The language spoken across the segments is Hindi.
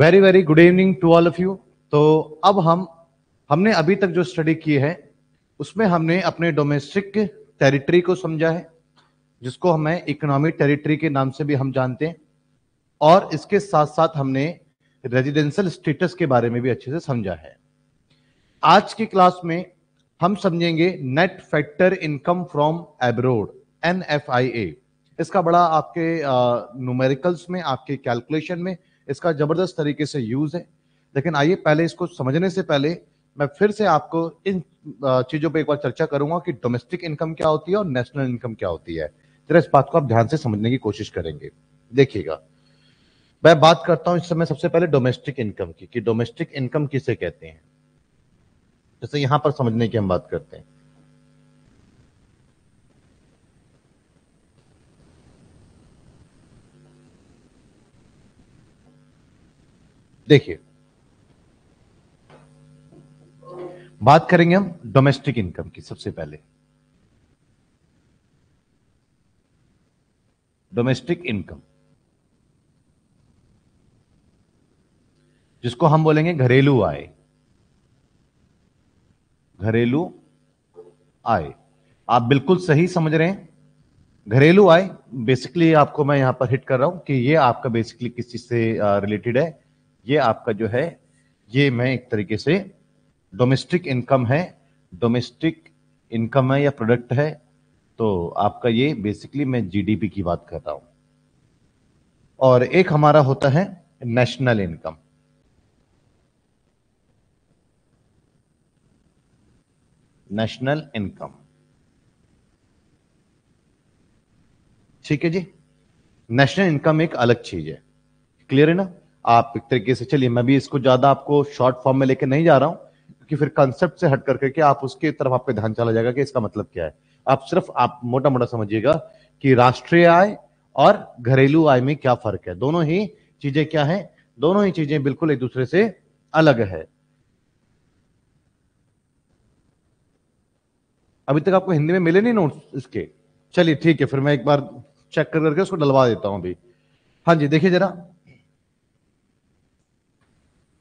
Very very good evening to all of you तो अब हम, हमने अभी तक जो स्टडी की है, उसमें हमने अपने डोमेस्टिक टेरिटरी को समझा है, जिसको हमें इकोनॉमिक टेरिटरी के नाम से भी हम जानते हैं, और इसके साथ साथ हमने रेजिडेंशियल स्टेटस के बारे में भी अच्छे से समझा है। आज की क्लास में हम समझेंगे net factor income from abroad N इसका बड़ा आपके न्यूमेरिकल्स में, आपके कैलकुलेशन में इसका ज़बरदस्त तरीके से यूज़ है। लेकिन आइए पहले इसको समझने से पहले मैं फिर से आपको इन चीज़ों पे एक बार चर्चा करूँगा कि डोमेस्टिक इनकम क्या होती है और नेशनल इनकम क्या होती है। जरा इस बात को आप ध्यान से समझने की कोशिश करेंगे। देखिएगा, मैं बात करता हूँ इस समय सबसे पहले डोमेस्टिक इनकम की, कि डोमेस्टिक इनकम किसे कहते हैं? जैसे यहाँ पर समझने की हम बात करते हैं। देखिए, बात करेंगे हम डोमेस्टिक इनकम की सबसे पहले। डोमेस्टिक इनकम जिसको हम बोलेंगे घरेलू आय। घरेलू आय। आप बिल्कुल सही समझ रहे हैं। घरेलू आय बेसिकली आपको मैं यहाँ पर हिट कर रहा हूँ कि ये आपका बेसिकली किस चीज़ से रिलेटेड है। ये आपका जो है, ये मैं एक तरीके से डोमेस्टिक इनकम है। डोमेस्टिक इनकम है या प्रोडक्ट है तो आपका ये बेसिकली मैं जीडीपी की बात कर रहा हूँ। और एक हमारा होता है नेशनल इनकम नेशनल इनकम ठीक है जी? नेशनल इनकम एक अलग चीज़ है। क्लियर है ना? आप एक तरीके से चलिए, मैं भी इसको ज़्यादा आपको शॉर्ट फॉर्म में लेके नहीं जा रहा हूँ, क्योंकि फिर कंसेप्ट से हट करके आप उसके तरफ़ आपका ध्यान चला जाएगा कि इसका मतलब क्या है। आप सिर्फ़, आप मोटा मोटा समझिएगा कि राष्ट्रीय आय और घरेलू आय में क्या फ़र्क है। दोनों ही चीज़ें क्या है? दोनों ही चीज़ें बिल्कुल एक दूसरे से अलग है। अभी तक आपको हिंदी में मिले नहीं नोट्स इसके? चलिए, ठीक है, फिर मैं एक बार चेक कर करके उसको डलवा देता हूँ अभी। हाँ जी, देखिए जरा।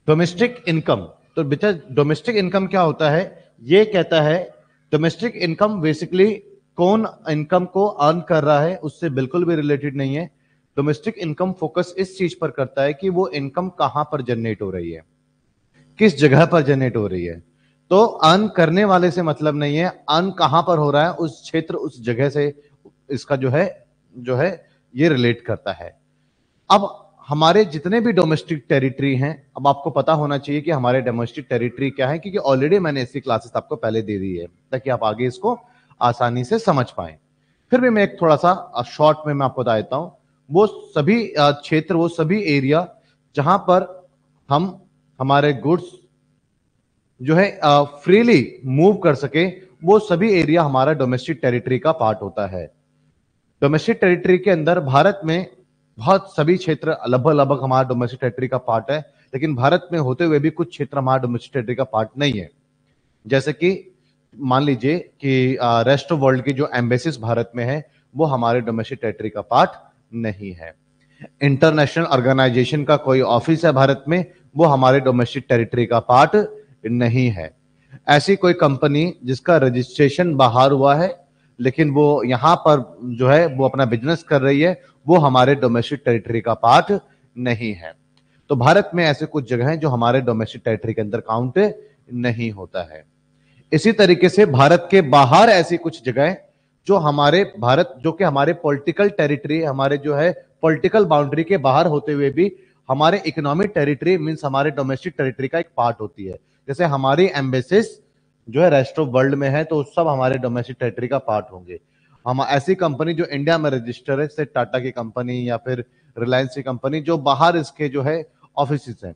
डोमेस्टिक इनकम तो बेटा डोमेस्टिक इनकम क्या होता है? ये कहता है डोमेस्टिक इनकम बेसिकली कौन इनकम को अर्न कर रहा है, उससे बिल्कुल भी रिलेटेड नहीं है। डोमेस्टिक इनकम फोकस इस चीज़ पर करता है कि वो इनकम कहाँ पर जनरेट हो रही है। किस जगह पर जनरेट हो रही है। तो अर्न करने वाले से मतलब नहीं है अर्न कहाँ पर हो रहा है, उस क्षेत्र, उस जगह से इसका जो है जो है, ये रिलेट करता है। अब हमारे जितने भी डोमेस्टिक टेरिटरी हैं, अब आपको पता होना चाहिए कि हमारे डोमेस्टिक टेरिटरी क्या है, क्योंकि ऑलरेडी मैंने ऐसी क्लासेस आपको पहले दे दी है, ताकि आप आगे इसको आसानी से समझ पाए। फिर भी मैं एक थोड़ा सा शॉर्ट में मैं आपको बता देता हूँ। वो सभी क्षेत्र, वो सभी एरिया जहाँ पर हम, हमारे गुड्स जो है फ्रीली मूव कर सके, वो सभी एरिया हमारा डोमेस्टिक टेरिटरी का पार्ट होता है। डोमेस्टिक टेरिटरी के अंदर भारत में बहुत सभी क्षेत्र लगभग लगभग हमारा डोमेस्टिक टेरिटरी का पार्ट है, लेकिन भारत में होते हुए भी कुछ क्षेत्र हमारा डोमेस्टिक टेरिटरी का पार्ट नहीं है। जैसे कि मान लीजिए कि रेस्ट ऑफ़ वर्ल्ड की जो एम्बेसिस भारत में है, वो हमारे डोमेस्टिक टेरिटरी का पार्ट नहीं है। इंटरनेशनल ऑर्गेनाइजेशन का कोई ऑफ़िस है भारत में, वो हमारे डोमेस्टिक टेरिटरी का पार्ट नहीं है। ऐसी कोई कंपनी जिसका रजिस्ट्रेशन बाहर हुआ है लेकिन वो यहाँ पर जो है, वो अपना बिज़नेस कर रही है, वो हमारे डोमेस्टिक टेरिटरी का पार्ट नहीं है। तो भारत में ऐसे कुछ जगह हैं जो हमारे डोमेस्टिक टेरिटरी के अंदर काउंट नहीं होता है। इसी तरीके से भारत के बाहर ऐसी कुछ जगह जो हमारे, भारत जो कि हमारे पॉलिटिकल टेरिटरी हमारे जो है पॉलिटिकल बाउंड्री के बाहर होते हुए भी हमारे इकोनॉमिक टेरिटरी मीन्स हमारे डोमेस्टिक टेरिटरी का एक पार्ट होती है। जैसे हमारी एम्बेसिस जो है रेस्ट ऑफ़ वर्ल्ड में है तो सब हमारे डोमेस्टिक टेरिटरी का पार्ट होंगे। हम ऐसी कंपनी जो इंडिया में रजिस्टर है टाटा की कंपनी या फिर रिलायंस की कंपनी जो बाहर इसके जो है ऑफ़िस हैं।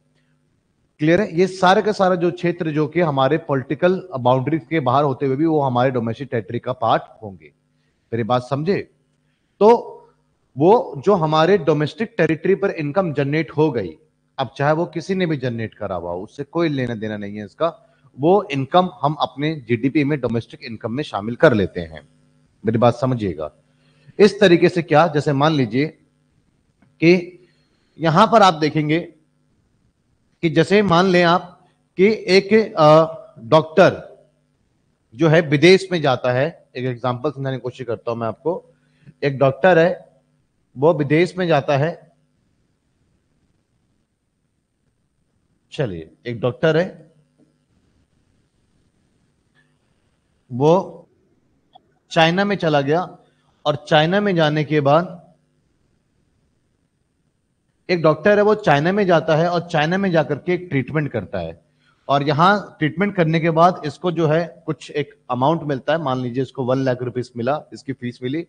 क्लियर है? ये सारे का सारा जो क्षेत्र जो कि हमारे पॉलिटिकल बाउंड्री के बाहर होते हुए भी वो हमारे डोमेस्टिक टेरिटरी का पार्ट होंगे। मेरी बात समझे? तो वो जो हमारे डोमेस्टिक टेरिटरी पर इनकम जनरेट हो गई, अब चाहे वो किसी ने भी जनरेट करा हुआ उससे कोई लेना देना नहीं है इसका। वो इनकम हम अपने जीडीपी में डोमेस्टिक इनकम में शामिल कर लेते हैं। मेरी बात समझिएगा। इस तरीके से क्या, जैसे मान लीजिए कि यहाँ पर आप देखेंगे कि जैसे मान लें आप कि एक डॉक्टर जो है विदेश में जाता है। एक एग्जांपल समझाने की कोशिश करता हूँ मैं आपको। एक डॉक्टर है, वो विदेश में जाता है। चलिए, एक डॉक्टर है वो चाइना में चला गया और चाइना में जाने के बाद एक डॉक्टर है, वो चाइना में जाता है और चाइना में जाकर के एक ट्रीटमेंट करता है। और यहाँ ट्रीटमेंट करने के बाद इसको जो है, कुछ एक अमाउंट मिलता है। मान लीजिए इसको वन लाख रुपीस मिला, इसकी फ़ीस मिली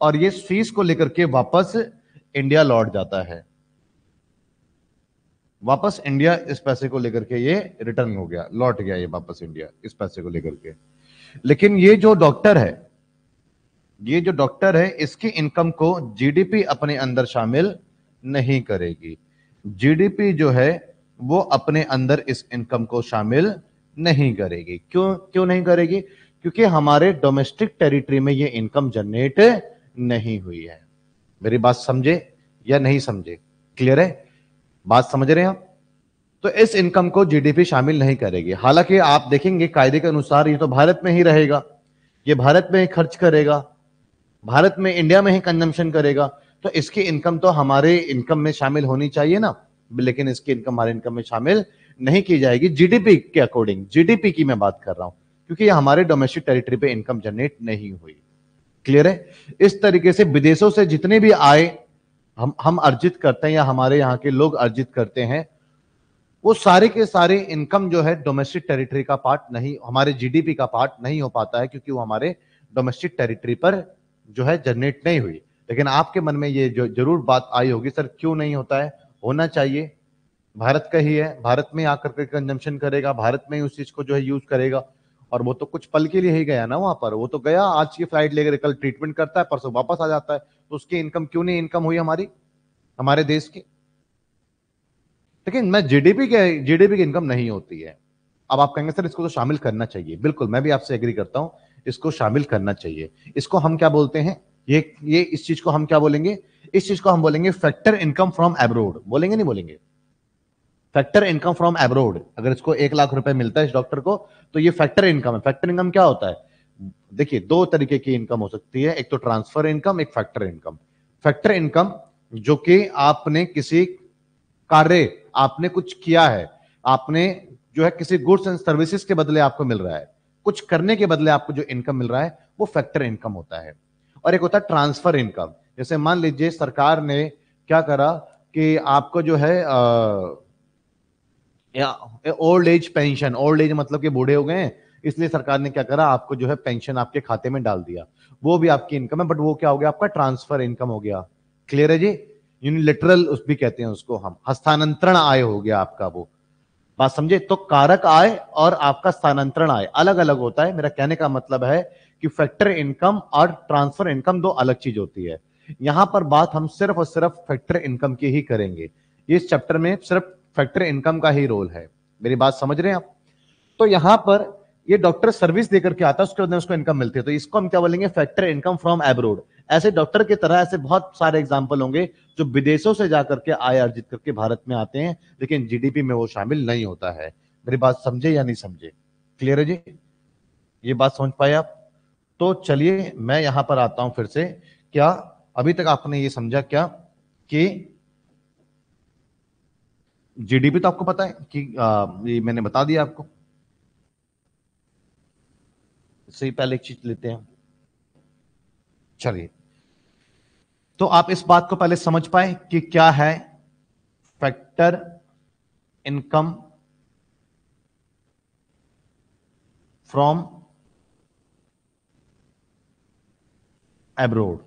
और ये फ़ीस को लेकर के वापस इंडिया लौट जाता है। वापस इंडिया इस पैसे को लेकर के ये रिटर्न हो गया, लौट गया ये वापस इंडिया इस पैसे को लेकर के। लेकिन ये जो डॉक्टर है, ये जो डॉक्टर है, इसकी इनकम को जीडीपी अपने अंदर शामिल नहीं करेगी। जीडीपी जो है, वो अपने अंदर इस इनकम को शामिल नहीं करेगी। क्यों क्यों नहीं करेगी? क्योंकि हमारे डोमेस्टिक टेरिटरी में ये इनकम जनरेट नहीं हुई है। मेरी बात समझे या नहीं समझे? क्लियर है? बात समझ रहे हैं आप? तो इस इनकम को जीडीपी शामिल नहीं करेगी। हालाँकि आप देखेंगे कायदे के अनुसार ये तो भारत में ही रहेगा। ये भारत में ही खर्च करेगा। भारत में, इंडिया में ही कंजम्पशन करेगा। तो इसकी इनकम तो हमारे इनकम में शामिल होनी चाहिए ना। लेकिन इसकी इनकम हमारे इनकम में शामिल नहीं की जाएगी जीडीपी के अकॉर्डिंग जीडीपी की मैं बात कर रहा हूँ, क्योंकि ये हमारे डोमेस्टिक टेरिटरी पे इनकम जनरेट नहीं हुई। क्लियर है? इस तरीके से विदेशों से जितने भी आए हम हम अर्जित करते हैं या हमारे यहाँ के लोग अर्जित करते हैं वो सारे के सारे इनकम जो है डोमेस्टिक टेरिटरी का पार्ट नहीं, हमारे जीडीपी का पार्ट नहीं हो पाता है क्योंकि वो हमारे डोमेस्टिक टेरिटरी पर जो है जनरेट नहीं हुई। लेकिन आपके मन में ये जो, ज़रूर बात आई होगी, सर, क्यों नहीं होता है? होना चाहिए। भारत का ही है। भारत में आकर के कंजम्पशन करेगा, भारत में ही उस चीज़ को जो है यूज़ करेगा। और वो तो कुछ पल के लिए ही गया ना वहाँ पर। वो तो गया, आज की फ़्लाइट लेकर कल ट्रीटमेंट करता है, परसों वापस आ जाता है। तो उसकी इनकम क्यों नहीं इनकम हुई हमारी? हमारे देश की। लेकिन मैं जीडीपी के जीडीपी की इनकम नहीं होती है। अब आप कहेंगे, सर, इसको तो शामिल करना चाहिए। बिल्कुल, मैं भी आपसे एग्री करता हूँ, इसको शामिल करना चाहिए। इसको हम क्या बोलते हैं? ये ये इस चीज़ को हम क्या बोलेंगे? इस चीज़ को हम बोलेंगे फैक्टर इनकम फ्रॉम एब्रोड बोलेंगे, नहीं बोलेंगे? फैक्टर इनकम फ्रॉम एब्रोड अगर इसको एक लाख रुपए मिलता है इस डॉक्टर को तो ये फैक्टर इनकम है। फैक्टर इनकम क्या होता है? देखिए, दो तरीके की इनकम हो सकती है। एक तो ट्रांसफ़र इनकम एक फैक्टर इनकम फैक्टर इनकम जो कि आपने किसी कार्य आपने कुछ किया है, आपने जो है किसी गुड्स एंड सर्विसेज़ के बदले आपको मिल रहा है, कुछ करने के बदले आपको जो इनकम मिल रहा है, वो फैक्टर इनकम होता है। और एक होता है ट्रांसफ़र इनकम जैसे मान लीजिए सरकार ने क्या करा कि आपको जो है old age pension old age मतलब कि बूढ़े हो गए इसलिए सरकार ने क्या करा, आपको जो है पेंशन आपके खाते में डाल दिया। वो भी आपकी इनकम है बट वो क्या हो गया, आपका ट्रांसफ़र इनकम हो गया। क्लियर है जी? यूनिलिटरल उस भी कहते हैं उसको हम। हस्तांतरण आय हो गया आपका वो। बात समझे? तो कारक आय और आपका स्थानांतरण आय अलग अलग होता है। मेरा कहने का मतलब है कि फैक्टर इनकम और ट्रांसफ़र इनकम दो अलग चीज़ होती है। यहाँ पर बात हम सिर्फ़ और सिर्फ़ फैक्टर इनकम की ही करेंगे। इस चैप्टर में सिर्फ़ फैक्टर इनकम का ही रोल है। मेरी बात समझ रहे हैं आप? तो यहाँ पर ये डॉक्टर सर्विस देकर के आता है उसके बाद उसको इनकम मिलती है। तो इसको हम क्या बोलेंगे? Factor income from abroad. ऐसे डॉक्टर की तरह ऐसे बहुत सारे एग्ज़ाम्पल होंगे जो विदेशों से जाकर के आय अर्जित करके भारत में आते हैं लेकिन जीडीपी में वो शामिल नहीं होता है। मेरी बात समझे या नहीं समझे? क्लियर है जी? ये बात समझ पाए आप? तो चलिए मैं यहाँ पर आता हूँ फिर से। क्या अभी तक आपने ये समझा क्या कि जीडीपी तो आपको पता है कि आ, ये मैंने बता दिया आपको। इससे पहले एक चीज़ लेते हैं। चलिए। तो आप इस बात को पहले समझ पाए कि क्या है फैक्टर इनकम फ्रॉम एब्रोड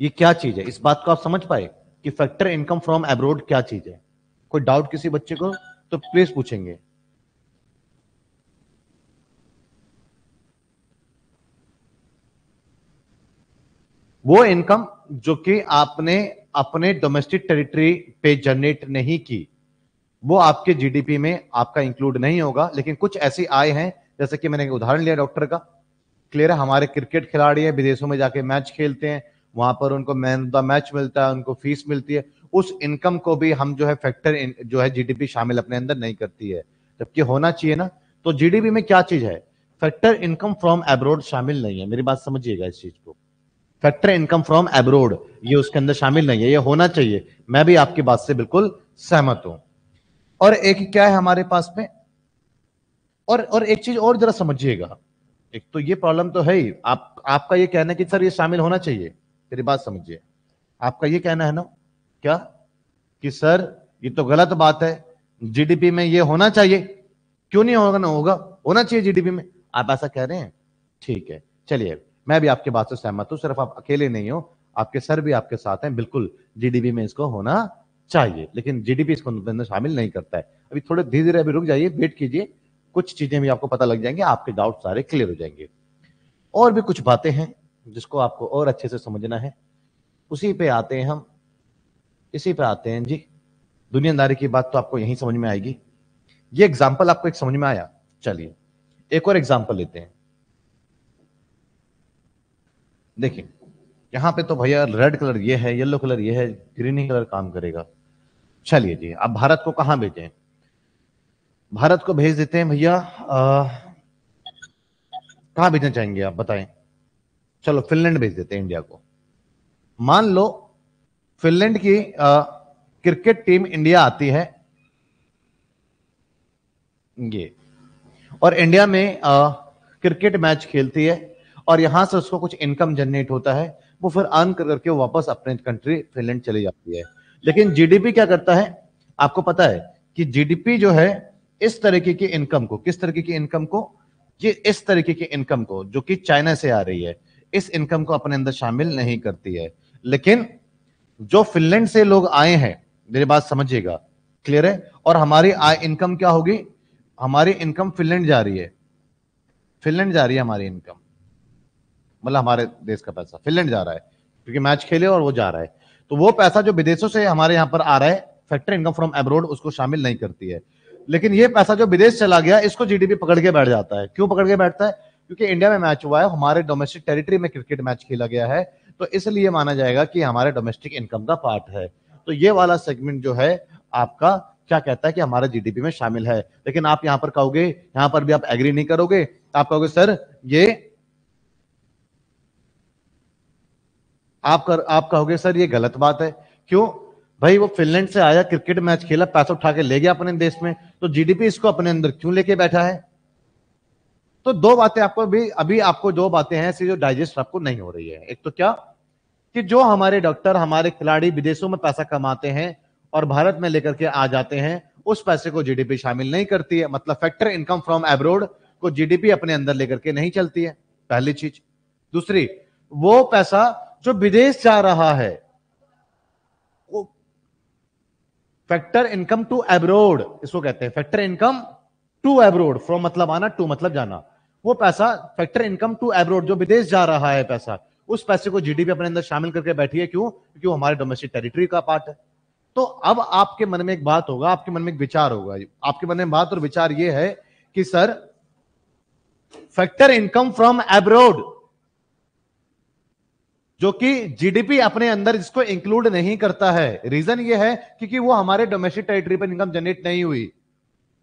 ये क्या चीज़ है? इस बात को आप समझ पाए कि फैक्टर इनकम फ्रॉम एब्रोड क्या चीज़ है? कोई डाउट किसी बच्चे को? तो प्लीज़ पूछेंगे। वो इनकम जो कि आपने अपने डोमेस्टिक टेरिटरी पे जनरेट नहीं की, वो आपके जीडीपी में आपका इंक्लूड नहीं होगा। लेकिन कुछ ऐसी आय हैं, जैसे कि मैंने उदाहरण लिया डॉक्टर का। क्लियर है, हमारे क्रिकेट खिलाड़ी है, विदेशों में जाके मैच खेलते हैं, वहाँ पर उनको मैन ऑफ़ द मैच मिलता है, उनको फ़ीस मिलती है। उस इनकम को भी हम जो है फैक्टर जो है जीडीपी शामिल अपने अंदर नहीं करती है। जबकि होना चाहिए ना तो जीडीपी में क्या चीज़ है? फैक्टर इनकम फ्रॉम एब्रोड शामिल नहीं है। मेरी बात समझिएगा इस चीज़ को। Factor income from abroad. ये उसके अंदर शामिल नहीं है, ये होना चाहिए। मैं भी आपकी बात से बिल्कुल सहमत हूँ। और एक क्या है हमारे पास में? और और एक चीज़ और जरा समझिएगा। एक तो ये प्रॉब्लम तो है ही। आप, आपका ये कहना है कि सर ये शामिल होना चाहिए। मेरी बात समझिए। आपका ये कहना है ना? क्या? कि सर, ये तो गलत बात है। जीडीपी में ये होना चाहिए। क्यों नहीं होगा ना होगा? होना चाहिए जीडीपी में। आप ऐसा कह रहे हैं? ठीक है। चलिए। मैं भी आपकी बात से सहमत हूँ, सिर्फ़ आप अकेले नहीं हो, आपके सर भी आपके साथ हैं, बिल्कुल जीडीपी में इसको होना चाहिए, लेकिन जीडीपी इसको अंदर शामिल नहीं करता है। अभी थोड़े धीरे धीरे अभी रुक जाइए, वेट कीजिए, कुछ चीज़ें भी आपको पता लग जाएँगे, आपके डाउट सारे क्लियर हो जाएँगे। और भी कुछ बातें हैं जिसको आपको और अच्छे से समझना है, उसी पे आते हैं हम, इसी पे आते हैं जी। दुनियादारी की बात तो आपको यही समझ में आएगी। ये एग्ज़ाम्पल आपको एक समझ में आया, चलिए, एक और एग्ज़ाम्पल लेते हैं। देखिए यहाँ पे तो भैया रेड कलर ये है येलो कलर ये है ग्रीन कलर काम करेगा। चलिए जी अब भारत को कहाँ भेजें? भारत को भेज देते हैं भैया कहाँ भेजना चाहेंगे आप बताएँ। चलो फिनलैंड भेज देते हैं इंडिया को। मान लो फिनलैंड की आ, क्रिकेट टीम इंडिया आती है। ये। और इंडिया में आ, क्रिकेट मैच खेलती है। और यहाँ से उसको कुछ इनकम जनरेट होता है, वो फिर अर्न कर करके वापस अपने कंट्री फिनलैंड चली जाती है। लेकिन जीडीपी क्या करता है? आपको पता है कि जीडीपी जो है, इस तरीके की इनकम को, किस तरीके की इनकम को? ये इस तरीके की इनकम को, जो कि चाइना से आ रही है। इस इनकम को अपने अंदर शामिल नहीं करती है। लेकिन जो फिनलैंड से लोग आए हैं, मेरी बात समझिएगा क्लियर है? और हमारी आय इनकम क्या होगी? हमारी इनकम फिनलैंड जा रही है। फिनलैंड जा रही है हमारी इनकम मतलब हमारे देश का पैसा। फिनलैंड जा रहा है, क्योंकि मैच खेले और वो जा रहा है। तो वो पैसा जो विदेशों से हमारे यहाँ पर आ रहा है फैक्टर इनकम फ्रॉम एब्रोड उसको शामिल नहीं करती है। लेकिन ये पैसा जो विदेश चला गया, इसको जीडीपी पकड़ के बैठ जाता है। क्यों पकड़ के बैठता है? क्योंकि इंडिया में मैच हुआ है, हमारे डोमेस्टिक टेरिटरी में क्रिकेट मैच खेला गया है तो इसलिए माना जाएगा कि हमारे डोमेस्टिक इनकम का पार्ट है। तो ये वाला सेगमेंट जो है, आपका क्या कहता है कि हमारा जीडीपी में शामिल है। लेकिन आप यहाँ पर कहोगे, यहाँ पर भी आप एग्री नहीं करोगे। आप कहोगे, सर, ये आप कर, आप कहोगे, सर, ये गलत बात है। क्यों? भाई, वो फिनलैंड से आया, क्रिकेट मैच खेला, पैसा उठा के ले गया अपने देश में तो जीडीपी इसको अपने अंदर क्यों लेके बैठा है? तो दो बातें आपको भी अभी आपको दो बातें हैं जो डाइजेस्ट आपको नहीं हो रही है। एक तो क्या? कि जो हमारे डॉक्टर हमारे खिलाड़ी विदेशों में पैसा कमाते हैं और भारत में लेकर के आ जाते हैं, उस पैसे को जीडीपी शामिल नहीं करती है। मतलब फैक्टर इनकम फ्रॉम एब्रोड को जीडीपी अपने अंदर लेकर के नहीं चलती है, पहली चीज़। दूसरी, वो पैसा जो विदेश जा रहा है, वो फैक्टर इनकम टू एब्रोड इसको कहते हैं। Factor income to abroad from मतलब आना टू मतलब जाना। वो पैसा फैक्टर इनकम टू एब्रोड जो विदेश जा रहा है पैसा, उस पैसे को जीडीपी अपने अंदर शामिल करके बैठी है। क्यों? क्योंकि वो हमारे डोमेस्टिक टेरिटरी का पार्ट है। तो अब आपके मन में एक बात होगा, आपके मन में एक विचार होगा। आपके मन में बात और विचार ये है कि, sir factor income from abroad जो कि जीडीपी अपने अंदर इसको इंक्लूड नहीं करता है। रीजन ये है क्योंकि वो हमारे डोमेस्टिक टेरिटरी पर इनकम जनरेट नहीं हुई।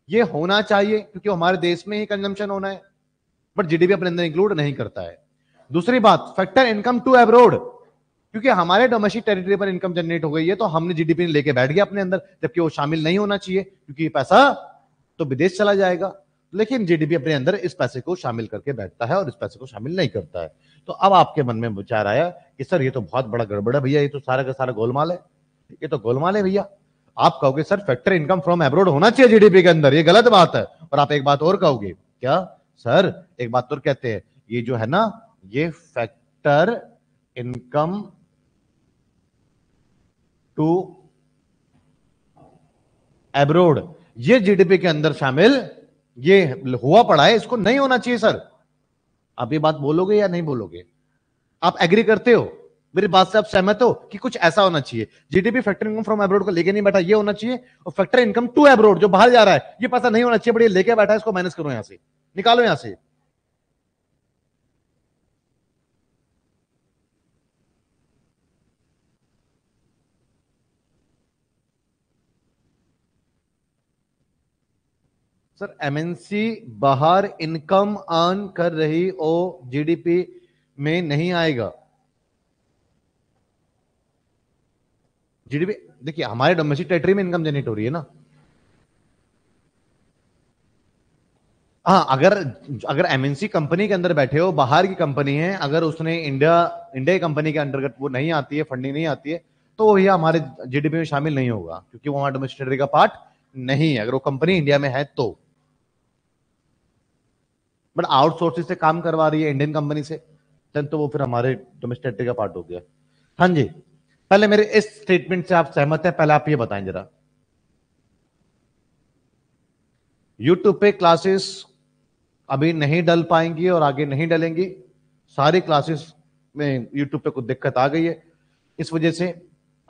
ये होना चाहिए क्योंकि हमारे देश में ही कंजम्पशन होना है। बट जीडीपी अपने अंदर इंक्लूड नहीं करता है। दूसरी बात फैक्टर इनकम टू एब्रोड क्योंकि हमारे डोमेस्टिक टेरिटरी पर इनकम जनरेट हो गई है तो हमने जीडीपी लेके बैठ गया अपने अंदर, जबकि वो शामिल नहीं होना चाहिए, क्योंकि पैसा तो विदेश चला जाएगा। लेकिन जीडीपी अपने अंदर इस पैसे को शामिल करके बैठता है और इस पैसे को शामिल नहीं करता है। तो अब आपके मन में विचार आया कि, सर, ये तो बहुत बड़ा गड़बड़ है भैया, ये तो सारा का सारा गोलमाल है। ये तो गोलमाल है भैया। आप कहोगे, sir factor income from abroad होना चाहिए जीडीपी के अंदर, ये गलत बात है। और आप एक बात और कहोगे, क्या? सर, एक बात और कहते हैं, ये जो है ना, ये फैक्टर इनकम टू एब्रोड ये जीडीपी के अंदर शामिल ये हुआ पड़ा है, इसको नहीं होना चाहिए, सर। आप ये बात बोलोगे या नहीं बोलोगे? आप एग्री करते हो? मेरी बात से आप सहमत हो कि कुछ ऐसा होना चाहिए? GDP factor income from abroad को लेके नहीं बैठा, ये होना चाहिए। और फैक्टर इनकम टू एब्रोड जो बाहर जा रहा है, ये पैसा नहीं होना चाहिए, बट ये लेके बैठा है, इसको माइनस करो यहाँ से। निकालो यहाँ से। सर एमएनसी बाहर इनकम अर्न कर रही ओ जीडीपी में नहीं आएगा। जीडीपी देखिए, हमारे डोमेस्टिक टेरिटरी में इनकम जनरेट हो रही है ना। हाँ अगर अगर एमएनसी कंपनी के अंदर बैठे हो, बाहर की कंपनी है, अगर उसने इंडिया इंडिया कंपनी के अंतर्गत वो नहीं आती है फंडिंग नहीं आती है तो वो भैया हमारे जीडीपी में शामिल नहीं होगा, क्योंकि वो हमारे डोमेस्टिक टेरिटरी का पार्ट नहीं है। अगर वो कंपनी इंडिया में है तो। बट आउटसोर्सिस से काम करवा रही है इंडियन कंपनी से देन तो वो फिर हमारे डोमेस्टिक का पार्ट हो गया। हाँ जी, पहले मेरे इस स्टेटमेंट से आप सहमत हैं, पहले आप ये बताएँ जरा। यूट्यूब पे क्लासेस अभी नहीं डल पाएँगी और आगे नहीं डलेंगी। सारी क्लासेस में यूट्यूब पे कुछ दिक्कत आ गई है। इस वजह से,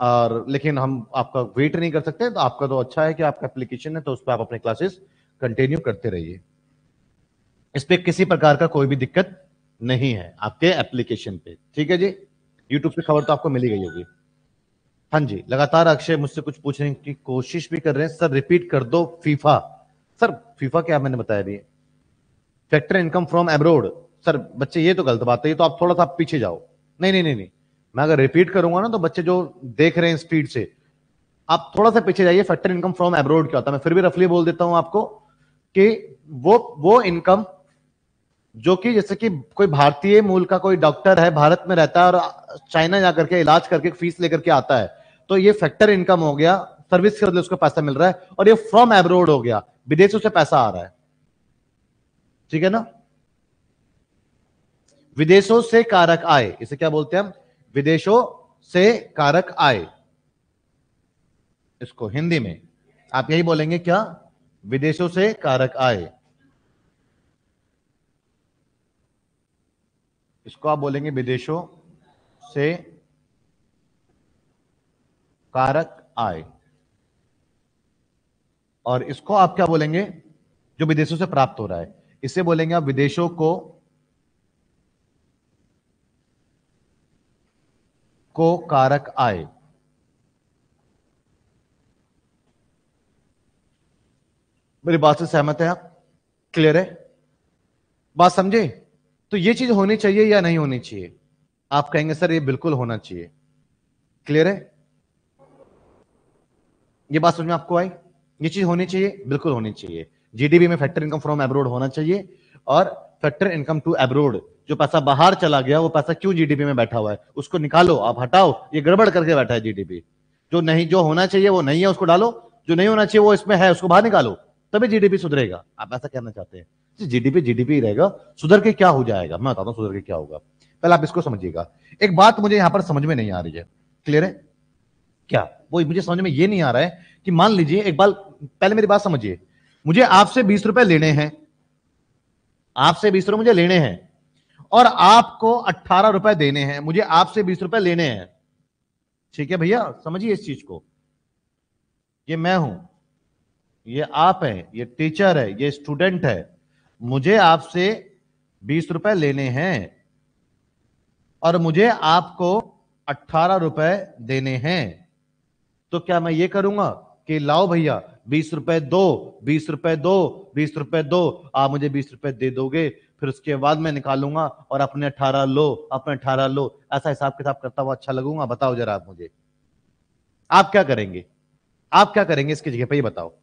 और लेकिन हम आपका वेट नहीं कर सकते तो आपका तो अच्छा है कि आपका एप्लीकेशन है तो उस पर आप अपने क्लासेस कंटिन्यू करते रहिए। इस पर किसी प्रकार का कोई भी दिक्कत नहीं है आपके एप्लीकेशन पे। ठीक है जी? यूट्यूब से खबर तो आपको मिली गई होगी। हाँ जी, लगातार अक्षय मुझसे कुछ पूछने की कोशिश भी कर रहे हैं। सर रिपीट कर दो फीफा सर फीफा क्या मैंने बताया भी factor income from abroad sir, बच्चे, ये तो गलत बात है, ये तो आप थोड़ा सा पीछे जाओ। नहीं नहीं नहीं नहीं। मैं अगर रिपीट करूँगा ना तो बच्चे जो देख रहे हैं स्पीड से, आप थोड़ा सा पीछे जाइए फैक्टर इनकम फ्रॉम एब्रोड क्या होता है। मैं फिर भी रफली बोल देता हूँ आपको कि वो वो इनकम जो कि जैसे कि कोई भारतीय मूल का कोई डॉक्टर है, भारत में रहता है और चाइना जाकर के इलाज करके फ़ीस लेकर के आता है तो ये फैक्टर इनकम हो गया सर्विस के बदले उसको पैसा मिल रहा है और ये फ्रॉम एब्रोड हो गया, विदेशों से पैसा आ रहा है। ठीक है ना? विदेशों से कारक आए, इसे क्या बोलते हैं हम? विदेशों से कारक आए। इसको हिंदी में आप यही बोलेंगे क्या? विदेशों से कारक आए। इसको आप बोलेंगे विदेशों से कारक आय और इसको आप क्या बोलेंगे? जो विदेशों से प्राप्त हो रहा है। इसे बोलेंगे आप विदेशों को को कारक आय मेरी बात से सहमत है आप? क्लियर है? बात समझे? तो ये चीज़ होनी चाहिए या नहीं होनी चाहिए? आप कहेंगे, सर, ये बिल्कुल होना चाहिए। क्लियर है? ये बात समझ में आपको आई? ये चीज़ होनी चाहिए? बिल्कुल होनी चाहिए। जीडीपी में फैक्टर इनकम फ्रॉम एब्रोड होना चाहिए और फैक्टर इनकम टू एब्रोड जो पैसा बाहर चला गया, वो पैसा क्यों जीडीपी में बैठा हुआ है? उसको निकालो, आप हटाओ। ये गड़बड़ करके बैठा है जीडीपी जो नहीं, जो होना चाहिए, वो नहीं है, उसको डालो। जो नहीं होना चाहिए, वो इसमें है, उसको बाहर निकालो। तभी जीडीपी सुधरेगा। आप ऐसा कहना चाहते हैं। जीडीपी जीडीपी रहेगा। सुधर के क्या हो जाएगा? मैं बताता हूँ सुधर के क्या होगा। पहले आप इसको समझिएगा। एक बात मुझे यहाँ पर समझ में नहीं आ रही है। क्लियर है? क्या? वो मुझे समझ में ये नहीं आ रहा है कि मान लीजिए, एक बार पहले मेरी बात समझिए। मुझे आपसे बीस रुपए लेने हैं। आपसे बीस रुपए मुझे लेने हैं। और आपको अट्ठारह रुपए देने हैं। मुझे आपसे बीस रुपए लेने हैं। ठीक है भैया? समझिए इस चीज़ को। ये मैं हूँ। ये आप हैं। ये टीचर है। ये स्टूडेंट है। मुझे आपसे बीस रुपए लेने हैं और मुझे आपको अट्ठारह रुपए देने हैं। तो क्या मैं ये करूँगा कि लाओ भैया, बीस रुपए दो, बीस रुपए दो, बीस रुपए दो, आप मुझे बीस रुपए दे दोगे, फिर उसके बाद मैं निकालूँगा और अपने अठारह लो, अपने अठारह लो। ऐसा हिसाब किताब करता हुआ अच्छा लगूँगा, बताओ जरा आप मुझे। आप क्या करेंगे? आप क्या करेंगे? इसकी जगह पे ही बताओ।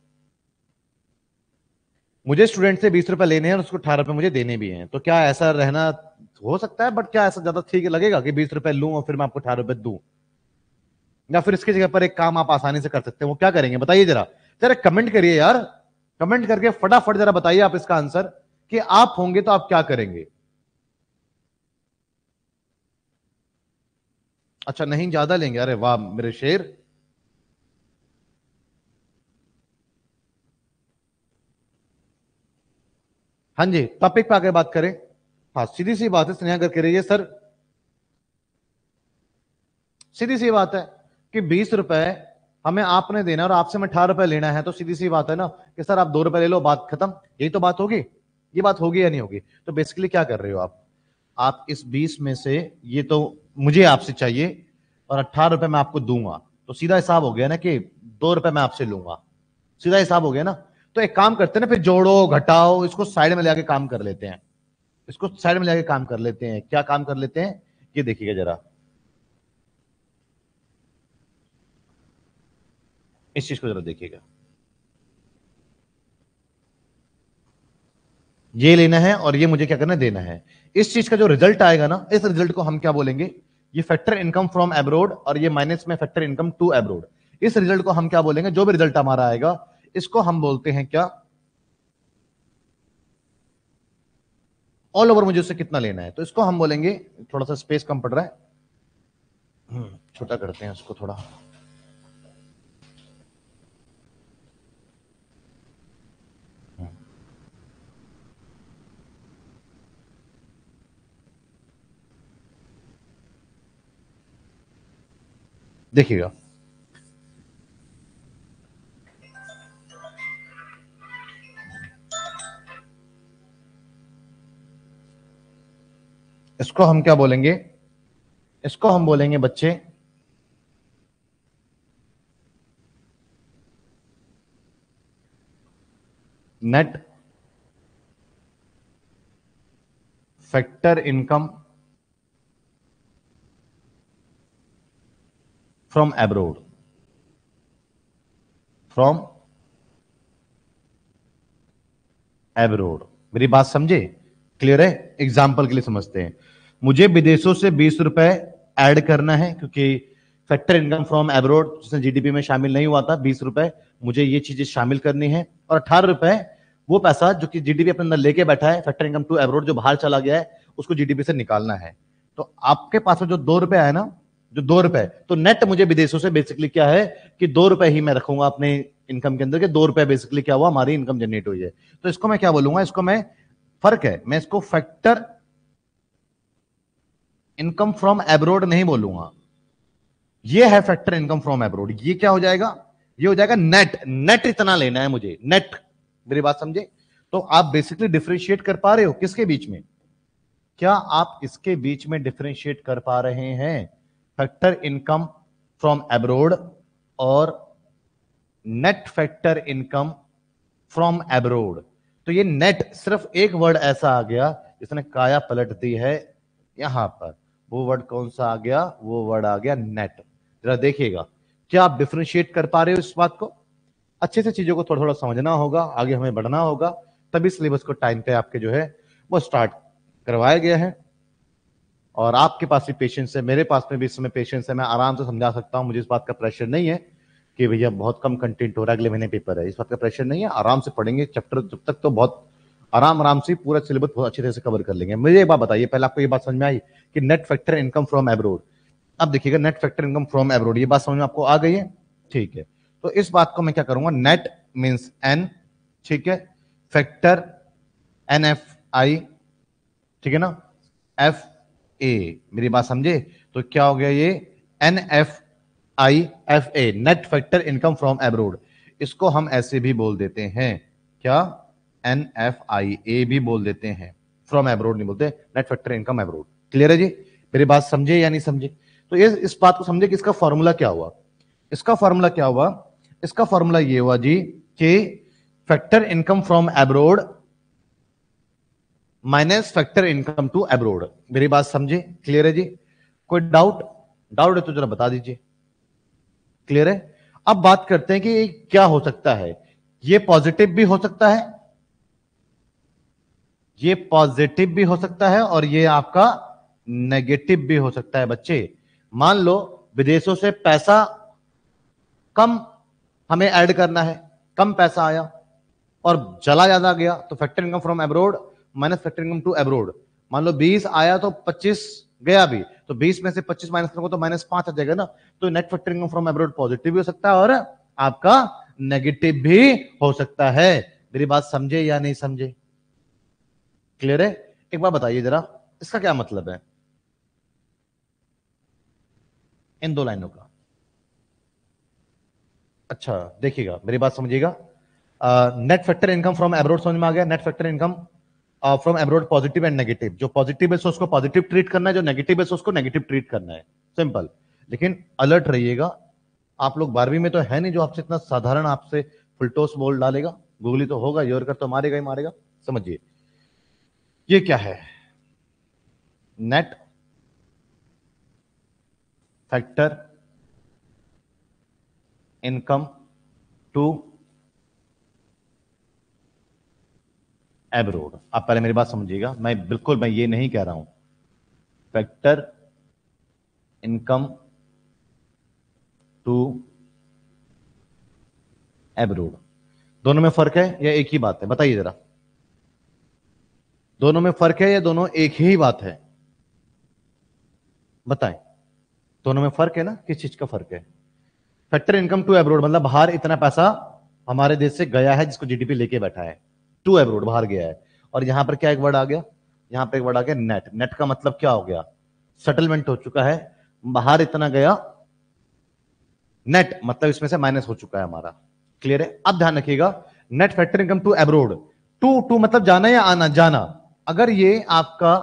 मुझे स्टूडेंट से बीस रुपए लेने हैं और उसको अठारह रुपए मुझे देने भी हैं। तो क्या ऐसा रहना हो सकता है? बट क्या ऐसा ज़्यादा ठीक लगेगा कि बीस रुपए लूँ और फिर मैं आपको अठारह रुपए दूँ? या फिर इसकी जगह पर एक काम आप आसानी से कर सकते हैं। वो क्या करेंगे? बताइए जरा। जरा कमेंट करिए यार। कमेंट करके फटाफट जरा बताइए आप इसका आंसर कि आप होंगे तो आप क्या करेंगे? अच्छा नहीं, ज़्यादा लेंगे। अरे वाह, मेरे शेर। हाँ जी टॉपिक पे आगे बात करें। हाँ सीधी सी बात है स्नेहा करके रहिए सर, सीधी सी बात है कि बीस रुपए हमें आपने देना और आपसे में अठारह रुपए लेना है तो सीधी सी बात है ना कि सर, आप दो रुपए ले लो, बात खत्म। यही तो बात होगी। ये बात होगी या नहीं होगी? तो बेसिकली क्या कर रहे हो आप? आप इस बीस में से, ये तो मुझे आपसे चाहिए और अट्ठारह रुपए मैं आपको दूँगा। तो सीधा हिसाब हो गया ना कि दो रुपए मैं आपसे लूँगा। सीधा हिसाब हो गया ना? तो एक काम करते हैं ना, फिर जोड़ो, घटाओ, इसको साइड में लेके काम कर लेते हैं। इसको साइड में लेके काम कर लेते हैं। क्या काम कर लेते हैं? ये देखिएगा जरा। इस चीज़ को जरा देखिएगा। ये लेना है और ये मुझे क्या करना है? देना है। इस चीज़ का जो रिज़ल्ट आएगा ना, इस रिज़ल्ट को हम क्या बोलेंगे? ये फैक्टर इनकम फ्रॉम एब्रोड और ये माइनस में फैक्टर इनकम टू एब्रोड। इस रिज़ल्ट को हम क्या बोलेंगे? जो भी रिज़ल्ट हमारा आएगा इसको हम बोलते हैं क्या? ऑल ओवर मुझे उससे कितना लेना है? तो इसको हम बोलेंगे थोड़ा सा स्पेस कम पड़ रहा है। हम्म, छोटा करते हैं उसको थोड़ा। देखिएगा। इसको हम क्या बोलेंगे? इसको हम बोलेंगे बच्चे net factor income from abroad from abroad मेरी बात समझे? क्लियर है? एग्ज़ाम्पल के लिए समझते हैं। मुझे विदेशों से बीस रुपए ऐड करना है, क्योंकि फैक्टर इनकम फ्रॉम एब्रोड जिसने जीडीपी में शामिल नहीं हुआ था, बीस रुपए, मुझे ये चीज़ें शामिल करनी है। और अठारह रुपए, वो पैसा जो कि जीडीपी अपने अंदर लेके बैठा है, फैक्टर इनकम टू एब्रोड जो बाहर चला गया है, उसको जीडीपी से निकालना है। तो आपके पास में जो दो रुपए है ना, जो दो रुपए तो नेट मुझे विदेशों से बेसिकली क्या है कि दो रुपए ही मैं रखूँगा अपने इनकम के अंदर, के दो रुपए बेसिकली क्या हुआ, हमारी इनकम जनरेट हुई है। तो इसको मैं क्या बोलूँगा, इसको मैं, फ़र्क है, मैं इसको फैक्टर इनकम फ्रॉम एब्रोड नहीं बोलूँगा। ये है फैक्टर इनकम फ्रॉम एब्रोड। ये क्या हो जाएगा? ये हो जाएगा नेट। नेट इतना लेना है मुझे। नेट। मेरी बात समझे? तो आप बेसिकली डिफ्रेंशिएट कर पा रहे हो किसके बीच में? क्या आप इसके बीच में डिफ्रेंशिएट कर पा रहे हैं? फैक्टर इनकम फ्रॉम एब्रोड और net factor income from abroad. तो ये नेट सिर्फ़ एक वर्ड ऐसा आ गया जिसने काया पलट दी है यहाँ पर। वो वर्ड कौन सा आ गया? वो वर्ड आ गया नेट जरा देखिएगा। क्या आप डिफ्रेंशिएट कर पा रहे हो इस बात को? अच्छे से चीज़ों को थोड़ा थोड़ा समझना होगा, आगे हमें बढ़ना होगा, तभी सिलेबस को टाइम पे आपके जो है, वो स्टार्ट करवाया गया है। और आपके पास भी पेशेंस है, मेरे पास में भी इस समय पेशेंस है, मैं आराम से समझा सकता हूँ, मुझे इस बात का प्रेशर नहीं है कि भैया बहुत कम कंटेंट हो रहा है, अगले महीने पेपर है। इस बात का प्रेशर नहीं है, आराम से पढ़ेंगे चैप्टर जब तक तो बहुत आराम आराम से पूरा सिलेबस बहुत अच्छी तरह से कवर कर लेंगे। मुझे एक बात बताइए, पहले आपको ये बात समझ में आई कि net factor income from abroad अब देखिएगा net factor income from abroad ये बात समझ में आपको आ गई है? ठीक है। तो इस बात को मैं क्या करूँगा? नेट मीन्स एन ठीक है? फैक्टर एन एफ़ आई ठीक है ना? एफ़ ए मेरी बात समझे? तो क्या हो गया ये? N F I F A net factor income from abroad इसको हम ऐसे भी बोल देते हैं। क्या? एन एफ़ आई ए भी बोल देते हैं। फ्रॉम एब्रोड नहीं बोलते net factor income abroad clear है जी? मेरी बात समझे या नहीं समझे? तो ये, इस बात को समझे कि इसका फॉर्मूला क्या हुआ? इसका फॉर्मूला क्या हुआ? इसका फॉर्मूला ये हुआ जी कि factor income from abroad minus factor income to abroad मेरी बात समझे? क्लियर है जी? कोई डाउट डाउट है तो जरा बता दीजिए। क्लियर है? अब बात करते हैं कि क्या हो सकता है? ये पॉजिटिव भी हो सकता है ये पॉजिटिव भी हो सकता है और ये आपका नेगेटिव भी हो सकता है बच्चे। मान लो, विदेशों से पैसा कम हमें ऐड करना है, कम पैसा आया और चला ज़्यादा गया तो factor income from abroad minus factor income to abroad मान लो 20 आया तो 25 गया भी तो 20 में से 25 माइनस करोगे तो माइनस पाँच आ जाएगा ना। तो net factor income from abroad positive भी हो सकता है और आपका नेगेटिव भी हो सकता है। मेरी बात समझे या नहीं समझे? क्लियर है? एक बार बताइए जरा, इसका क्या मतलब है? इन दो लाइनों का। अच्छा देखिएगा, मेरी बात समझिएगा। Net factor income from abroad समझ में आ गया? Net factor income from abroad positive and negative जो पॉजिटिव है उसको पॉजिटिव ट्रीट करना है, जो नेगेटिव है उसको नेगेटिव ट्रीट करना है। सिंपल लेकिन अलर्ट रहिएगा, आप लोग बारहवीं में तो है नहीं जो आपसे इतना साधारण आपसे फुलटोस बोल डालेगा। गूगली तो होगा योर कर तो मारेगा ही मारेगा। समझिए। ये क्या है? Net factor income to abroad आप पहले मेरी बात समझिएगा। मैं बिल्कुल, मैं ये नहीं कह रहा हूँ। फैक्टर इनकम टू एब्रोड दोनों में फ़र्क है या एक ही बात है? बताइए जरा। दोनों में फ़र्क है या दोनों एक ही बात है? बताएँ। दोनों में फ़र्क है ना? किस चीज़ का फ़र्क है? फैक्टर इनकम टू एब्रोड मतलब बाहर इतना पैसा हमारे देश से गया है जिसको जीडीपी लेके बैठा है। टू एब्रोड बाहर गया है। और यहाँ पर क्या एक वर्ड आ गया? यहाँ पर एक वर्ड आ गया नेट नेट का मतलब क्या हो गया? सेटलमेंट हो चुका है। बाहर इतना गया। नेट मतलब इसमें से माइनस हो चुका है हमारा। क्लियर है? अब ध्यान रखिएगा। Net factor income to abroad to to मतलब जाना या आना, जाना। अगर ये आपका,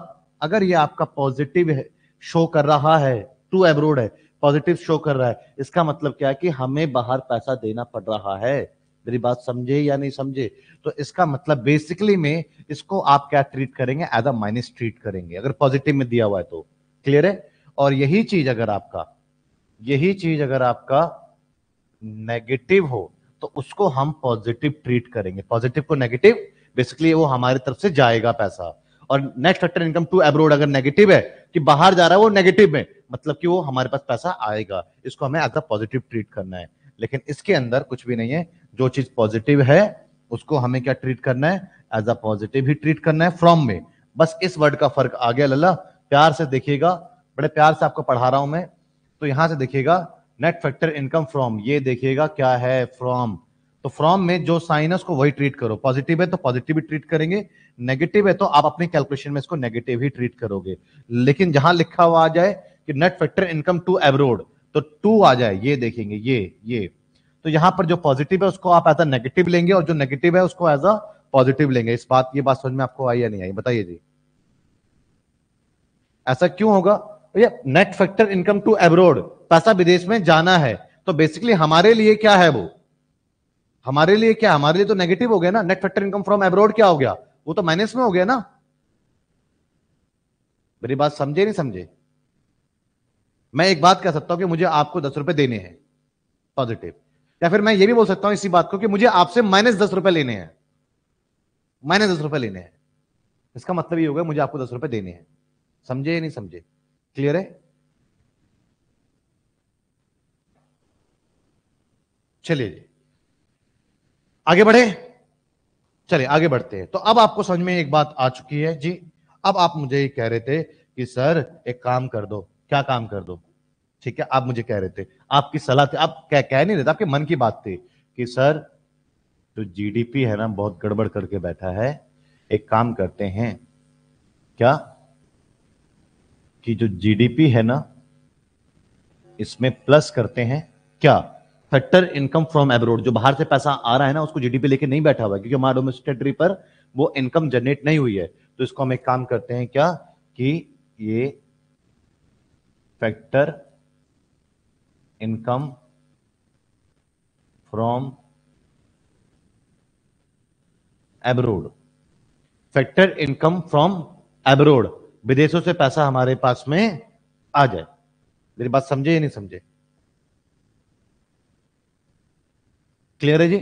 अगर ये आपका पॉजिटिव है शो कर रहा है टू एब्रोड है पॉजिटिव शो कर रहा है, इसका मतलब क्या है कि हमें बाहर पैसा देना पड़ रहा है? मेरी बात समझे या नहीं समझे? तो इसका मतलब बेसिकली में इसको आप क्या ट्रीट करेंगे? एज अ माइनस ट्रीट करेंगे। अगर पॉजिटिव में दिया हुआ है तो। क्लियर है? और यही चीज़ अगर आपका, यही चीज़ अगर आपका नेगेटिव हो तो उसको हम पॉजिटिव ट्रीट करेंगे। पॉजिटिव को नेगेटिव बेसिकली वो हमारी तरफ़ से जाएगा पैसा। और net factor income to abroad अगर नेगेटिव है, कि बाहर जा रहा है, वो नेगेटिव में मतलब कि वो हमारे पास पैसा आएगा। इसको हमें एज अ पॉजिटिव ट्रीट करना है। लेकिन इसके अंदर कुछ भी नहीं है। जो चीज़ पॉजिटिव है, उसको हमें क्या ट्रीट करना है? एज अ पॉजिटिव ही ट्रीट करना है फ्रॉम में। बस इस वर्ड का फ़र्क आ गया लल्ला। प्यार से देखिएगा। बड़े प्यार से आपको पढ़ा रहा हूँ मैं। तो यहाँ से देखिएगा नेट फैक्टर इनकम फ्रॉम ये देखिएगा क्या है फ्रॉम तो फ्रॉम में जो साइन है उसको वही ट्रीट करो। पॉजिटिव है तो पॉजिटिव ही ट्रीट करेंगे नेगेटिव है तो आप अपने कैलकुलेशन में इसको नेगेटिव ही ट्रीट करोगे। लेकिन जहाँ लिखा हुआ आ जाए कि net factor income to abroad तो टू आ जाए, ये देखेंगे, ये ये। तो यहाँ पर जो पॉजिटिव है उसको आप एज अ नेगेटिव लेंगे और जो नेगेटिव है उसको एज अ पॉजिटिव लेंगे। इस बात, ये बात समझ में आपको आई या नहीं आई? बताइए जी। ऐसा क्यों होगा? भैया net factor income to abroad पैसा विदेश में जाना है तो बेसिकली हमारे लिए क्या है वो? हमारे लिए क्या? हमारे लिए तो नेगेटिव हो गया ना? Net factor income from abroad क्या हो गया? वो तो माइनस में हो गया ना? मेरी बात समझे नहीं समझे? मैं एक बात कह सकता हूँ कि मुझे आपको दस रुपए देने हैं पॉजिटिव या फिर मैं ये भी बोल सकता हूँ इसी बात को कि मुझे आपसे माइनस दस रुपए लेने हैं। माइनस दस रुपए लेने हैं। इसका मतलब ये होगा मुझे आपको दस रुपए देने हैं। समझे या नहीं समझे? क्लियर है? चलिए आगे बढ़े? चले आगे बढ़ते हैं। तो अब आपको समझ में एक बात आ चुकी है। जी, अब आप मुझे कह रहे थे कि, सर, एक काम कर दो। क्या काम कर दो? ठीक है, आप मुझे कह रहे थे। आपकी सलाह थी। आप कह कह नहीं रहे थे, आपके मन की बात थी कि, सर, जो जीडीपी है ना, बहुत गड़बड़ करके बैठा है। एक काम करते हैं। क्या? कि जो जीडीपी है ना, इसमें प्लस करते हैं। क्या? फैक्टर इनकम फ्रॉम एब्रोड जो बाहर से पैसा आ रहा है ना, उसको जीडीपी लेके नहीं बैठा हुआ है, क्योंकि हमारे डोमेस्टिक पर वो इनकम जनरेट नहीं हुई है। तो इसको हम एक काम करते हैं क्या, कि ये factor income from abroad factor income from abroad विदेशों से पैसा हमारे पास में आ जाए। मेरी बात समझे या नहीं समझे? क्लियर है जी?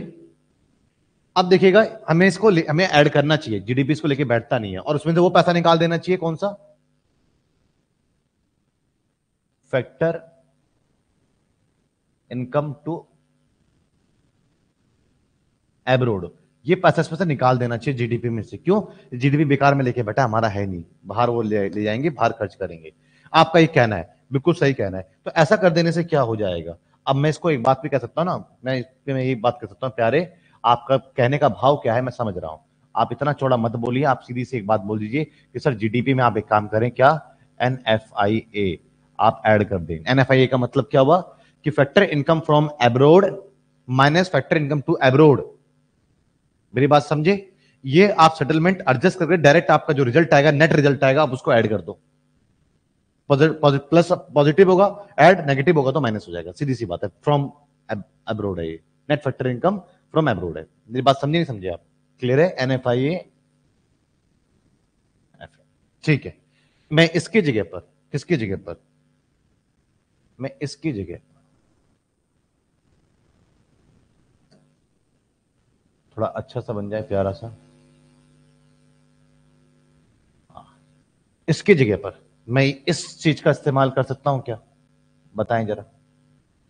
अब देखिएगा हमें इसको हमें ऐड करना चाहिए। जीडीपी इसको लेके बैठता नहीं है। और उसमें से वो पैसा निकाल देना चाहिए कौन सा? फैक्टर इनकम टू एब्रोड ये पैसा इसमें से निकाल देना चाहिए जीडीपी में से। क्यों? जीडीपी बेकार में लेके बैठा हमारा है नहीं। बाहर वो ले, ले जाएँगे बाहर खर्च करेंगे। आपका ये कहना है बिल्कुल सही कहना है। तो ऐसा कर देने से क्या हो जाएगा? अब मैं इसको एक बात भी कह सकता हूँ ना, मैं इसमें मैं बात कर सकता हूँ, प्यारे। आपका कहने का भाव क्या है, मैं समझ रहा हूँ। आप इतना चौड़ा मत बोलिए, आप सीधी से एक बात बोल दीजिए कि, सर जीडीपी में आप एक काम करें, क्या? एन एफ़ आई ए आप ऐड कर दें। एन एफ़ आई ए का मतलब क्या हुआ? कि factor income from abroad minus factor income to abroad मेरी बात समझे? ये आप सेटलमेंट एडजस्ट करके डायरेक्ट आपका जो रिज़ल्ट आएगा नेट रिज़ल्ट आएगा, आप उसको ऐड कर दो। प्लस पॉजिटिव होगा एड नेगेटिव होगा तो माइनस हो जाएगा। सीधी सी बात है। फ्रॉम अब्रोड है net factor income from abroad है। मेरी बात समझे, नहीं समझे आप? क्लियर है? एन एफ़ आई ए ठीक है। मैं इसकी जगह पर, किसकी जगह पर? मैं इसकी जगह थोड़ा अच्छा सा बन जाए, प्यारा सा। हाँ। इसकी जगह पर। मैं इस चीज़ का इस्तेमाल कर सकता हूँ क्या? बताएँ जरा।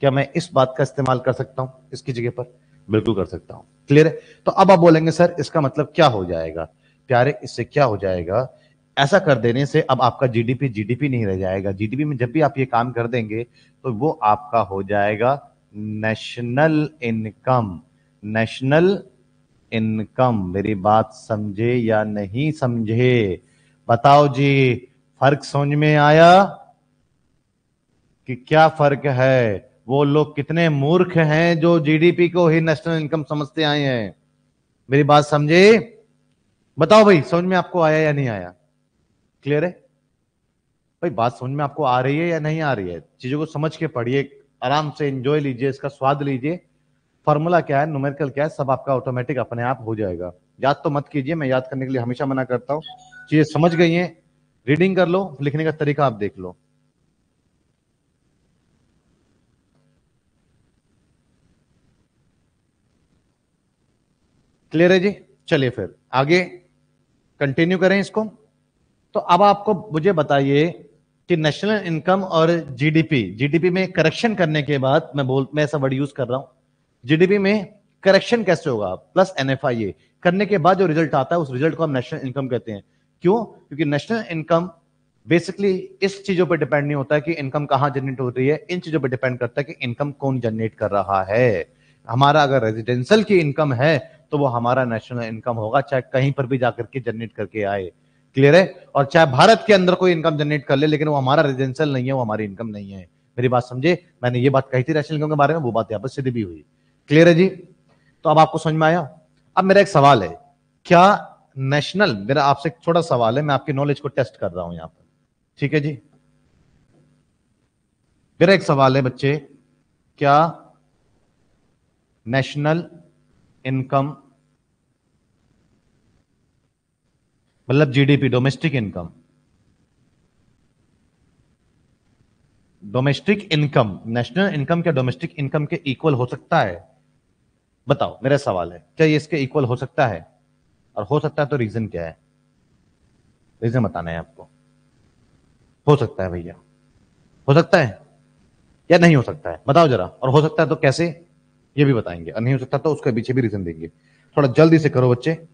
क्या मैं इस बात का इस्तेमाल कर सकता हूँ इसकी जगह पर? बिल्कुल कर सकता हूँ। क्लियर है? तो अब आप बोलेंगे सर इसका मतलब क्या हो जाएगा? प्यारे इससे क्या हो जाएगा? ऐसा कर देने से अब आपका जीडीपी जीडीपी नहीं रह जाएगा। जीडीपी में जब भी आप ये काम कर देंगे तो वो आपका हो जाएगा नेशनल इनकम नेशनल इनकम मेरी बात समझे या नहीं समझे? बताओ जी। फ़र्क समझ में आया कि क्या फ़र्क है? वो लोग कितने मूर्ख हैं जो जीडीपी को ही नेशनल इनकम समझते आए हैं। मेरी बात समझे? बताओ भाई, समझ में आपको आया या नहीं आया? क्लियर है? भाई, बात समझ में आपको आ रही है या नहीं आ रही है? चीज़ों को समझ के पढ़िए, आराम से एंजॉय लीजिए, इसका स्वाद लीजिए। फॉर्मूला क्या है? न्यूमेरिकल क्या है? सब आपका ऑटोमेटिक अपने आप हो जाएगा। याद तो मत कीजिए, मैं याद करने के लिए हमेशा मना करता हूँ। चीज़ें समझ गई हैं। रीडिंग कर लो, लिखने का तरीका आप देख लो। क्लियर है जी? चलिए फिर, आगे कंटिन्यू करें इसको। तो अब आपको मुझे बताइए कि नेशनल इनकम और जीडीपी जीडीपी में करेक्शन करने के बाद, मैं बोल, मैं ऐसा वर्ड यूज़ कर रहा हूँ। जीडीपी में करेक्शन कैसे होगा? प्लस एनएफआईए करने के बाद जो रिज़ल्ट आता है, उस रिज़ल्ट को हम नेशनल इनकम कहते हैं। क्यों? क्योंकि नेशनल इनकम बेसिकली इस चीज़ों पर डिपेंड नहीं होता है कि इनकम कहाँ जनरेट हो रही है। इन चीज़ों पर डिपेंड करता है कि इनकम कौन जनरेट कर रहा है। हमारा अगर रेजिडेंशियल की इनकम है तो वो हमारा नेशनल इनकम होगा, चाहे कहीं पर भी जाकर के जनरेट करके आए। क्लियर है? और चाहे भारत के अंदर कोई इनकम जनरेट कर ले, लेकिन वो हमारा रेजिडेंशियल नहीं है, वो हमारी इनकम नहीं है। मेरी बात समझे? मैंने ये बात कही थी नेशनल इनकम के बारे में, वो बात यहाँ पर सिद्ध भी हुई। क्लियर है जी? तो अब आपको समझ में आया? अब मेरा एक सवाल है, क्या नेशनल मेरा आपसे छोटा सवाल है, मैं आपकी नॉलेज को टेस्ट कर रहा हूँ यहाँ पर। ठीक है जी? मेरा एक सवाल है बच्चे, क्या नेशनल इनकम मतलब GDP domestic income domestic income national income क्या डोमेस्टिक इनकम के इक्वल हो सकता है? बताओ, मेरा सवाल है, क्या ये इसके इक्वल हो सकता है? और हो सकता है तो रीजन क्या है? रीजन बताना है आपको। हो सकता है भैया। हो सकता है? या नहीं हो सकता है? बताओ जरा। और हो सकता है तो कैसे? ये भी बताएँगे। और नहीं हो सकता तो उसके पीछे भी रीजन देंगे। थोड़ा जल्दी से करो बच्चे।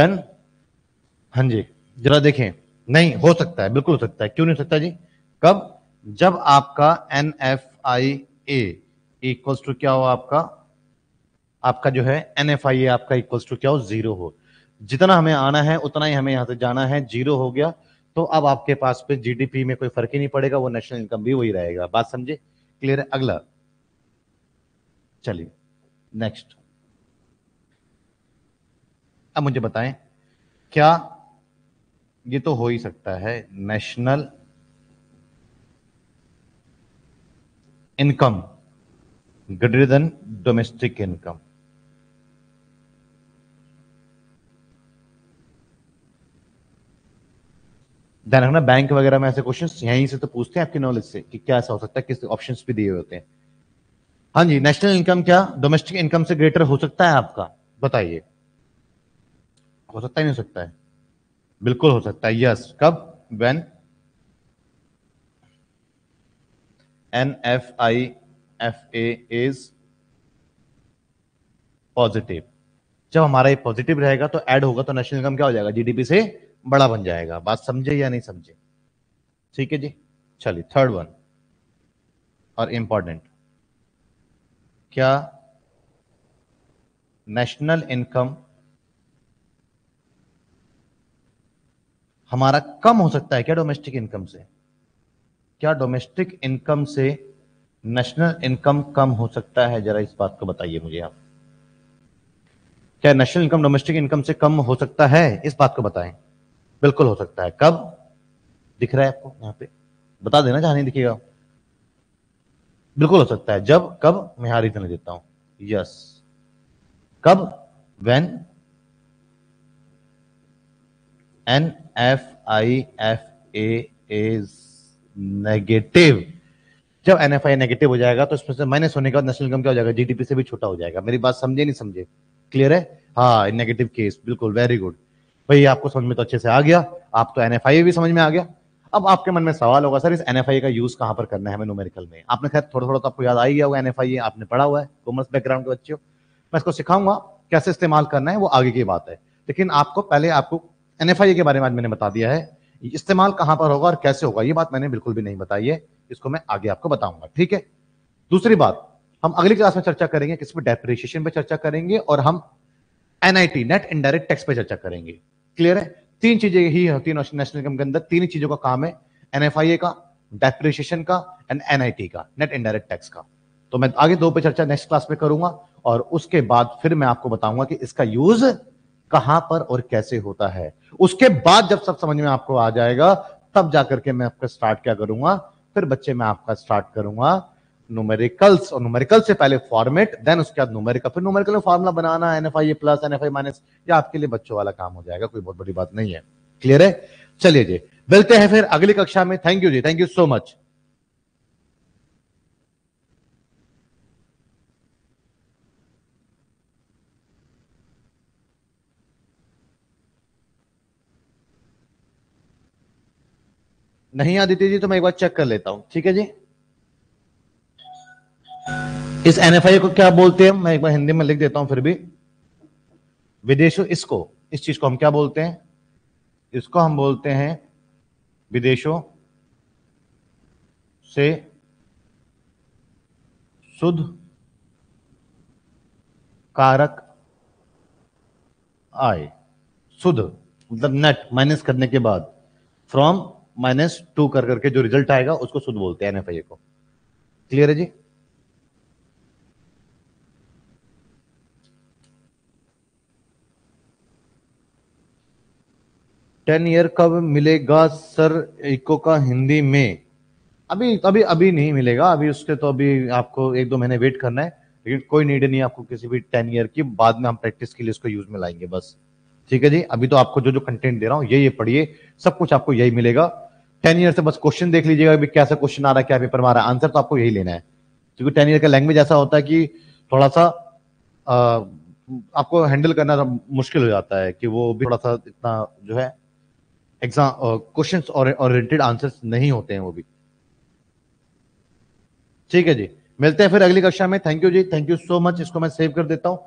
डन हाँ जी। जरा देखें। नहीं, हो सकता है, बिल्कुल हो सकता है। क्यों नहीं हो सकता जी? कब? जब आपका N F I A to क्या हो आपका? आपका जो है एन एफ़ आई ए आपका इक्वल्स टू क्या हो? ज़ीरो हो। जितना हमें आना है, उतना ही हमें यहाँ से जाना है। ज़ीरो हो गया। तो अब आपके पास पे जीडीपी में कोई फ़र्क ही नहीं पड़ेगा, वो नेशनल इनकम भी वही रहेगा। बात समझे? क्लियर है? अगला। चलिए। नेक्स्ट अब मुझे बताएँ, क्या ये तो हो ही सकता है national income greater than domestic income ध्यान रखना बैंक वगैरह में ऐसे क्वेश्चंस यहीं से तो पूछते हैं आपकी नॉलेज से कि क्या ऐसा हो सकता है, किस ऑप्शंस भी दिए होते हैं। हाँ जी नेशनल इनकम क्या डोमेस्टिक इनकम से ग्रेटर हो सकता है आपका? बताइए। हो सकता ही नहीं हो सकता है। बिल्कुल हो सकता है यस कब? When N F I F A is positive जब हमारा ये पॉजिटिव रहेगा तो ऐड होगा तो नेशनल इनकम क्या हो जाएगा? जीडीपी से बड़ा बन जाएगा। बात समझे या नहीं समझे? ठीक है जी? चलिए थर्ड वन और इंपॉर्टेंट क्या? नेशनल इनकम हमारा कम हो सकता है क्या डोमेस्टिक इनकम से? क्या डोमेस्टिक इनकम से नेशनल इनकम कम हो सकता है? जरा इस बात को बताइए मुझे आप। क्या नेशनल इनकम डोमेस्टिक इनकम से कम हो सकता है? इस बात को बताएँ। बिल्कुल हो सकता है। कब? दिख रहा है आपको यहाँ पे? बता देना जहाँ नहीं दिखेगा। बिल्कुल हो सकता है। जब, कब? मैं यहाँ रीजन देता हूँ। यस कब? When N F I F A is negative जब एन एफ़ आई नेगेटिव हो जाएगा तो इसमें से माइनस होने के बाद नेशनल इनकम क्या हो जाएगा? जीडीपी से भी छोटा हो जाएगा। मेरी बात समझे नहीं समझे? क्लियर है? हाँ नेगेटिव केस बिल्कुल वेरी गुड भाई आपको समझ में तो अच्छे से आ गया। आप तो NFI भी समझ में आ गया। अब आपके मन में सवाल होगा, सर, इस एन एफ़ आई का यूज़ कहाँ पर करना है हमें न्यूमेरिकल में? आपने खैर थोड़ा थोड़ा तो आपको याद आ ही गया होगा एन आपने पढ़ा हुआ है कॉमर्स बैकग्राउंड के बच्चे मैं इसको सिखाऊँगा, कैसे इस्तेमाल करना है, वो आगे की बात है। लेकिन आपको पहले आपको एन के बारे में आज मैंने बता दिया है। इस्तेमाल कहाँ पर होगा और कैसे होगा, ये बात मैंने बिल्कुल भी नहीं बताई है। इसको मैं आगे आपको बताऊँगा, ठीक है? दूसरी बात, हम अगली क्लास में चर्चा करेंगे, किस पे डेप्रिशिएशन पे चर्चा करेंगे और हम एनआईटी नेट इनडायरेक्ट टैक्स पे चर्चा करेंगे। क्लियर है? तीन चीज़ें ही होती है नेशनल इनकम के अंदर तीन चीज़ों का काम है एनएफआईए का डेप्रिशिएशन का एंड एनआईटी का नेट इनडायरेक्ट टैक्स का। तो मैं आगे दो पे चर्चा नेक्स्ट क्लास में करूँगा और उसके बाद फिर मैं आपको बताऊँगा कि इसका यूज़ कहाँ पर और कैसे होता है। उसके बाद जब सब समझ में आपको आ जाएगा, तब जाकर के मैं आपका स्टार्ट क्या करूँगा? फिर बच्चे, मैं आपका स्टार्ट करूँगा न्यूमेरिकल्स और न्यूमेरिकल से पहले फॉर्मेट देन उसके बाद न्यूमेरिकल फिर न्यूमेरिकल में formula banana N F I plus N F I minus या आपके लिए बच्चों वाला काम हो जाएगा, कोई बहुत बड़ी बात नहीं है। क्लियर है? चलिए जी, मिलते हैं फिर अगली कक्षा में। Thank you ji thank you so much नहीं आदित्य जी तो मैं एक बार चेक कर लेता हूँ। ठीक है जी? इस एनएफआई को क्या बोलते हैं? मैं एक बार हिंदी में लिख देता हूँ फिर भी। विदेशों, इसको, इस चीज़ को हम क्या बोलते हैं? इसको हम बोलते हैं विदेशों से शुद्ध कारक आय शुद्ध मतलब नेट माइनस करने के बाद। फ्रॉम माइनस टू कर करके जो रिज़ल्ट आएगा, उसको शुद्ध बोलते हैं एनएफआई को। क्लियर है जी? टेन ईयर कब मिलेगा सर इको का हिंदी में? अभी अभी अभी नहीं मिलेगा। अभी उसके तो अभी आपको एक दो महीने वेट करना है। लेकिन कोई नीड नहीं आपको किसी भी टेन ईयर की। बाद में हम प्रैक्टिस के लिए इसको यूज़ में लाएँगे, बस। ठीक है जी? अभी तो आपको जो जो कंटेंट दे रहा हूँ ये ये पढ़िए, सब कुछ आपको यही मिलेगा। टेन ईयर से बस क्वेश्चन देख लीजिएगा भी कैसा क्वेश्चन आ रहा है, क्या पेपर में आ रहा है। आंसर तो आपको यही लेना है। क्योंकि टेन ईयर का लैंग्वेज ऐसा होता है कि थोड़ा सा आपको हैंडल करना मुश्किल हो जाता है कि वो भी थोड़ा सा इतना जो है एग्ज़ाम क्वेश्चन ओरिएंटेड आंसर्स नहीं होते हैं वो भी। ठीक है जी? मिलते हैं फिर अगली कक्षा में। Thank you ji. Thank you so much इसको मैं सेव कर देता हूँ।